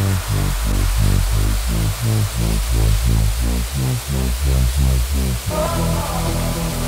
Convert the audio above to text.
Oh, my God.